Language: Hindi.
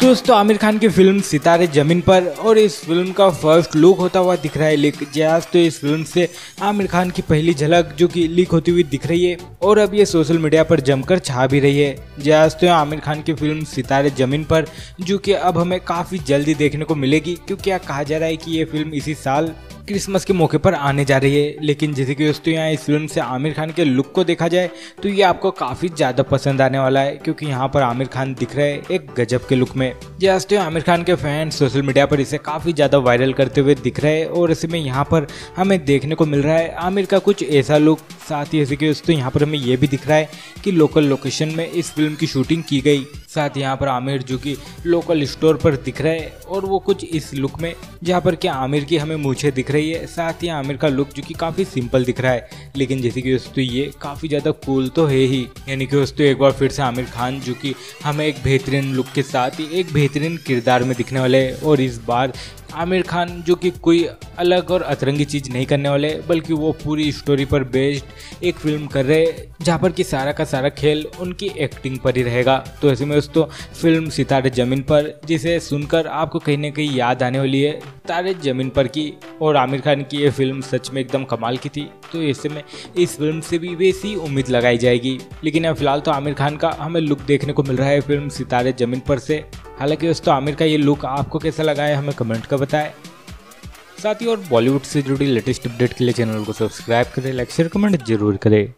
दोस्तों आमिर खान की फ़िल्म सितारे ज़मीन पर, और इस फ़िल्म का फ़र्स्ट लुक होता हुआ दिख रहा है। लीक जयाज तो इस फ़िल्म से आमिर खान की पहली झलक जो कि लीक होती हुई दिख रही है, और अब ये सोशल मीडिया पर जमकर छा भी रही है। जयाज तो आमिर खान की फ़िल्म सितारे ज़मीन पर, जो कि अब हमें काफ़ी जल्दी देखने को मिलेगी, क्योंकि कहा जा रहा है कि ये फ़िल्म इसी साल क्रिसमस के मौके पर आने जा रही है। लेकिन जैसे कि दोस्तों, यहाँ इस फ़िल्म से आमिर खान के लुक को देखा जाए तो ये आपको काफ़ी ज़्यादा पसंद आने वाला है, क्योंकि यहाँ पर आमिर खान दिख रहे हैं एक गजब के लुक में। जैसे आमिर खान के फ़ैन सोशल मीडिया पर इसे काफ़ी ज़्यादा वायरल करते हुए दिख रहे हैं, और इसमें यहाँ पर हमें देखने को मिल रहा है आमिर का कुछ ऐसा लुक। साथ ही ऐसे कि दोस्तों, यहाँ पर हमें ये भी दिख रहा है कि लोकल लोकेशन में इस फ़िल्म की शूटिंग की गई। साथ यहाँ पर आमिर जो कि लोकल स्टोर पर दिख रहा है और वो कुछ इस लुक में, जहाँ पर क्या आमिर की हमें मूछे दिख रही है। साथ ही आमिर का लुक जो कि काफ़ी सिंपल दिख रहा है। लेकिन जैसे कि दोस्तों, ये काफ़ी ज़्यादा कूल तो है ही। यानी कि दोस्तों, एक बार फिर से आमिर खान जो कि हमें एक बेहतरीन लुक के साथ ही एक बेहतरीन किरदार में दिखने वाले हैं। और इस बार आमिर खान, जो कि कोई अलग और अतरंगी चीज़ नहीं करने वाले, बल्कि वो पूरी स्टोरी पर बेस्ड एक फ़िल्म कर रहे जहाँ पर कि सारा का सारा खेल उनकी एक्टिंग पर ही रहेगा। तो ऐसे में दोस्तों फ़िल्म सितारे ज़मीन पर, जिसे सुनकर आपको कहीं ना कहीं याद आने वाली है तारे ज़मीन पर की, और आमिर खान की ये फ़िल्म सच में एकदम कमाल की थी। तो ऐसे में इस फ़िल्म से भी वैसी उम्मीद लगाई जाएगी। लेकिन अब फ़िलहाल तो आमिर खान का हमें लुक देखने को मिल रहा है फ़िल्म सितारे ज़मीन पर से। हालाँकि दोस्तों, आमिर का ये लुक आपको कैसा लगा है, हमें कमेंट कर बताएँ। साथ ही और बॉलीवुड से जुड़ी लेटेस्ट अपडेट के लिए चैनल को सब्सक्राइब करें लाइक शेयर कमेंट ज़रूर करें।